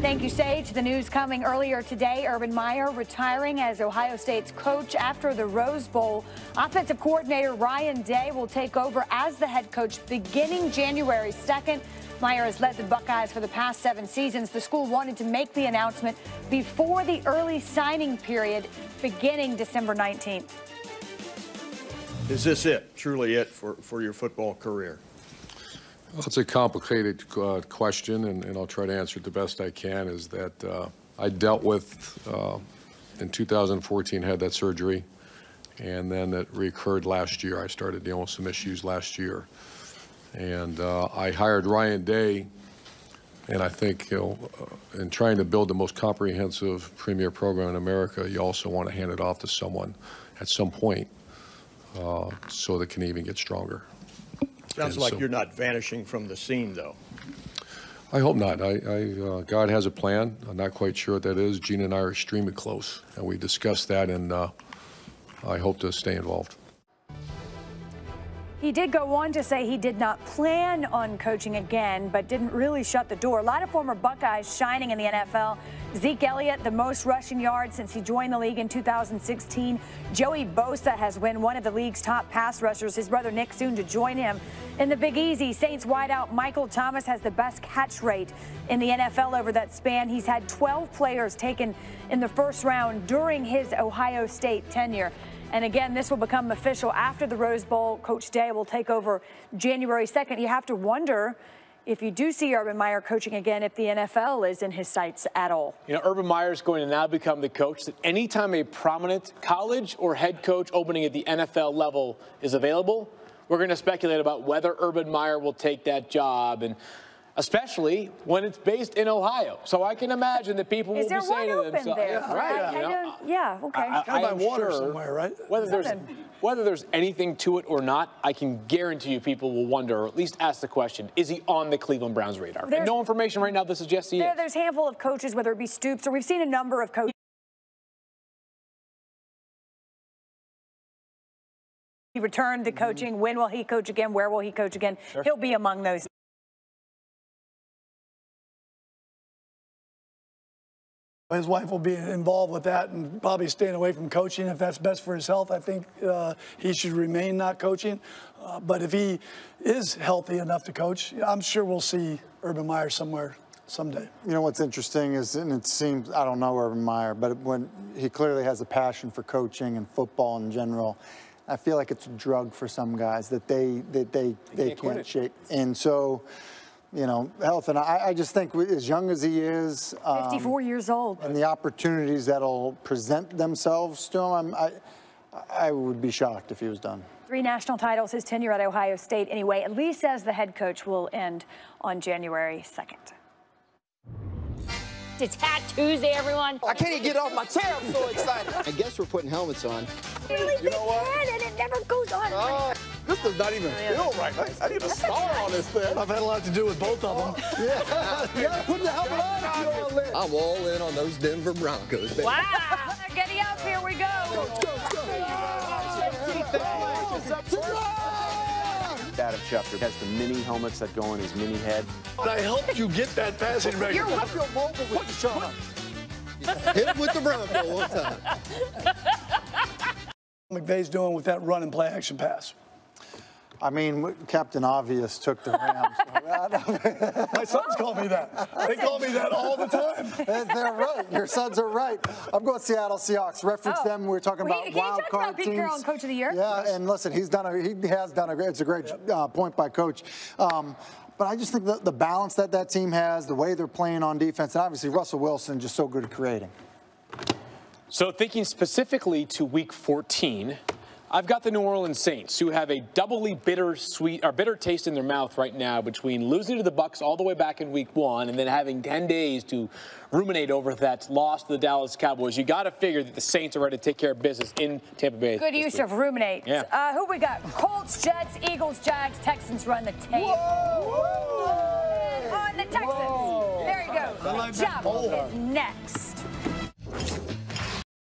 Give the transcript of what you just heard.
Thank you, Sage. The news coming earlier today. Urban Meyer retiring as Ohio State's coach after the Rose Bowl. Offensive coordinator Ryan Day will take over as the head coach beginning January 2nd. Meyer has led the Buckeyes for the past seven seasons. The school wanted to make the announcement before the early signing period beginning December 19th. Is this it, truly it for, for your football career? Well, it's a complicated uh, question, and, and, I'll try to answer it the best I can. Is that uh, I dealt with uh, in 2014, had that surgery, and then it recurred last year. I started dealing with some issues last year, and uh, I hired Ryan Day. And I think, you know, uh, in trying to build the most comprehensive premier program in America, you also want to hand it off to someone at some point uh, so that can even get stronger. Sounds like so, you're not vanishing from the scene, though. I hope not. I, I uh, God has a plan. I'm not quite sure what that is. Gina and I are extremely close, and we discussed that, and uh, I hope to stay involved. He did go on to say he did not plan on coaching again, but didn't really shut the door. A lot of former Buckeyes shining in the NFL. Zeke Elliott, the most rushing yards since he joined the league in 2016. Joey Bosa has been one of the league's top pass rushers. His brother Nick soon to join him. In the Big Easy, Saints wideout Michael Thomas has the best catch rate in the NFL over that span. He's had 12 players taken in the first round during his Ohio State tenure. And again, this will become official after the Rose Bowl. Coach Day will take over January 2nd. You have to wonder if you do see Urban Meyer coaching again, if the NFL is in his sights at all. You know, Urban Meyer is going to now become the coach that anytime a prominent college or head coach opening at the NFL level is available, we're going to speculate about whether Urban Meyer will take that job. And especially when it's based in Ohio. So I can imagine that people will be saying to themselves, yeah, right? I, I yeah, okay. I, I, I water sure somewhere, right? Whether there's whether there's anything to it or not, I can guarantee you people will wonder, or at least ask the question: Is he on the Cleveland Browns radar? There's, and no information right now that suggests he there, is. There's a handful of coaches, whether it be Stoops or we've seen a number of coaches. He returned to mm-hmm. coaching. When will he coach again? Where will he coach again? Sure. He'll be among those. His wife will be involved with that and probably staying away from coaching. If that's best for his health, I think uh, he should remain not coaching. Uh, but if he is healthy enough to coach, I'm sure we'll see Urban Meyer somewhere someday. You know what's interesting is, and it seems I don't know Urban Meyer, but when he clearly has a passion for coaching and football in general. I feel like it's a drug for some guys that they that they they, they can't, can't shake. And so you know, health. And I, I, just think as young as he is, um, 54 years old, and the opportunities that'll present themselves to him, I, I would be shocked if he was done. Three national titles, his tenure at Ohio State anyway, at least as the head coach, will end on January 2nd. It's Hat Tuesday, everyone. I can't even get off my chair. I'm so excited. I guess we're putting helmets on. Really you know what? and it never goes on. Uh, this does not even oh, feel right. I, I need a star on this thing. I've had a lot to do with both of them. yeah. you gotta put the helmet on if you're all in. I'm all in on those Denver Broncos. Baby. Wow. Getting up. Here we go. Let's go. Let's go. Adam Schefter has the mini helmets that go on his mini head. I helped you get that passing record. You're I feel mobile with the shot. Hit him with the Bronco one time. McVay's doing with that run and play action pass. I mean, Captain Obvious took the Rams. My sons call me that. They call me that all the time. They're right. Your sons are right. I'm going Seattle Seahawks. Reference oh. them. We are talking well, about wild card about Pete teams. Carroll, Coach of the Year. Yeah, yes. and listen, he's done. A, he has done a. It's a great uh, point by Coach. Um, but I just think the, the balance that that team has, the way they're playing on defense, and obviously Russell Wilson just so good at creating. So thinking specifically to Week 14. I've got the New Orleans Saints, who have a doubly bitter sweet or bitter taste in their mouth right now between losing to the Bucs all the way back in Week One and then having 10 days to ruminate over that loss to the Dallas Cowboys. You got to figure that the Saints are ready to take care of business in Tampa Bay. Good use week. of ruminate. Yeah. Uh, who we got? Colts, Jets, Eagles, Jags, Texans run the tape. On the Texans. Whoa. There you go. Like Job is next.